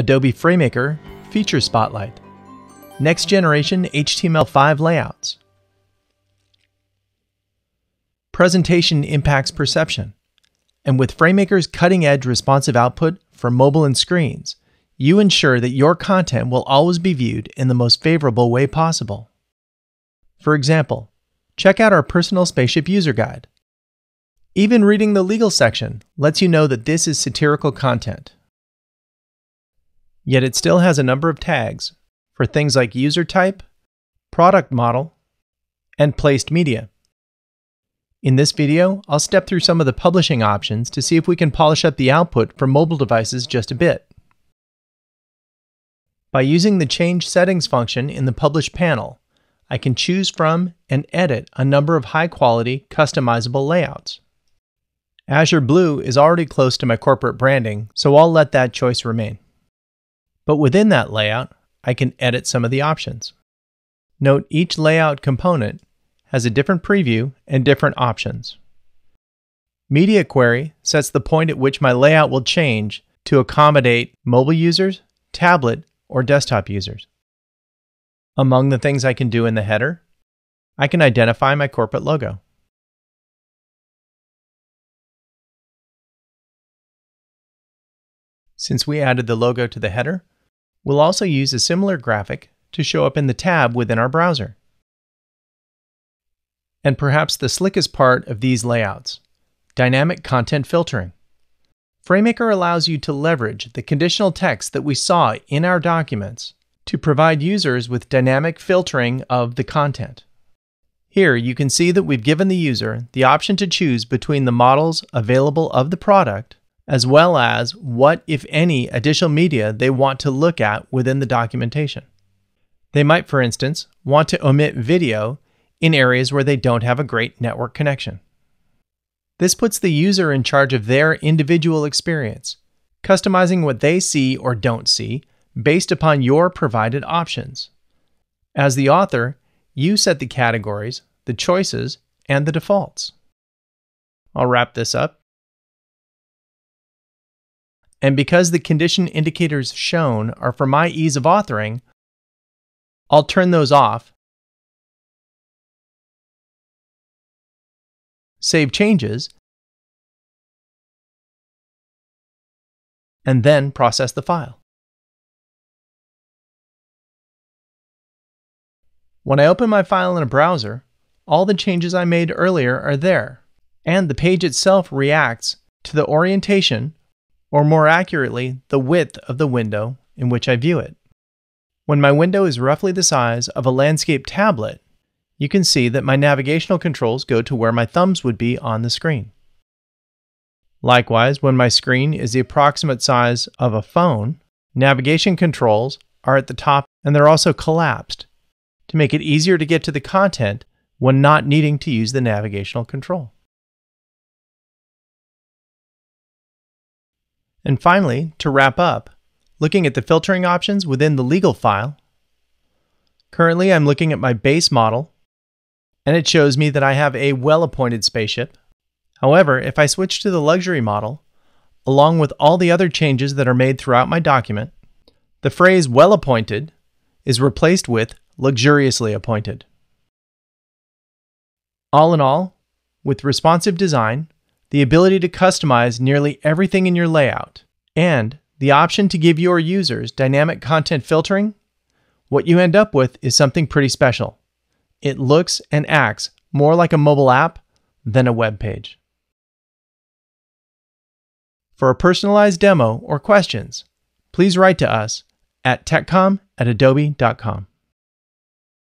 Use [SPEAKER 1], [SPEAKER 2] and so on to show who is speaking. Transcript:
[SPEAKER 1] Adobe FrameMaker Feature Spotlight, Next Generation HTML5 Layouts, Presentation Impacts Perception, and with FrameMaker's cutting edge responsive output for mobile and screens, you ensure that your content will always be viewed in the most favorable way possible. For example, check out our personal spaceship user guide. Even reading the legal section lets you know that this is satirical content. Yet it still has a number of tags for things like user type, product model, and placed media. In this video, I'll step through some of the publishing options to see if we can polish up the output for mobile devices just a bit. By using the Change Settings function in the Publish panel, I can choose from and edit a number of high-quality, customizable layouts. Azure Blue is already close to my corporate branding, so I'll let that choice remain. But within that layout, I can edit some of the options. Note each layout component has a different preview and different options. Media Query sets the point at which my layout will change to accommodate mobile users, tablet, or desktop users. Among the things I can do in the header, I can identify my corporate logo. Since we added the logo to the header, we'll also use a similar graphic to show up in the tab within our browser and perhaps the slickest part of these layouts dynamic content filtering. FrameMaker allows you to leverage the conditional text that we saw in our documents to provide users with dynamic filtering of the content. Here you can see that we've given the user the option to choose between the models available of the product as well as what, if any, additional media they want to look at within the documentation. They might, for instance, want to omit video in areas where they don't have a great network connection. This puts the user in charge of their individual experience, customizing what they see or don't see based upon your provided options. As the author, you set the categories, the choices, and the defaults. I'll wrap this up. And because the condition indicators shown are for my ease of authoring, I'll turn those off save changes, and then process the file. When I open my file in a browser, all the changes I made earlier are there, and the page itself reacts to the orientation, or more accurately, the width of the window in which I view it. When my window is roughly the size of a landscape tablet, you can see that my navigational controls go to where my thumbs would be on the screen. Likewise, when my screen is the approximate size of a phone, navigation controls are at the top and they're also collapsed to make it easier to get to the content when not needing to use the navigational control. And finally, to wrap up, looking at the filtering options within the legal file, currently I'm looking at my base model and it shows me that I have a well appointed spaceship. However, if I switch to the luxury model, along with all the other changes that are made throughout my document, the phrase well appointed is replaced with luxuriously appointed. All in all, with responsive design, the ability to customize nearly everything in your layout, and the option to give your users dynamic content filtering, what you end up with is something pretty special it looks and acts more like a mobile app than a web page. For a personalized demo or questions, please write to us at techcom at adobe.com.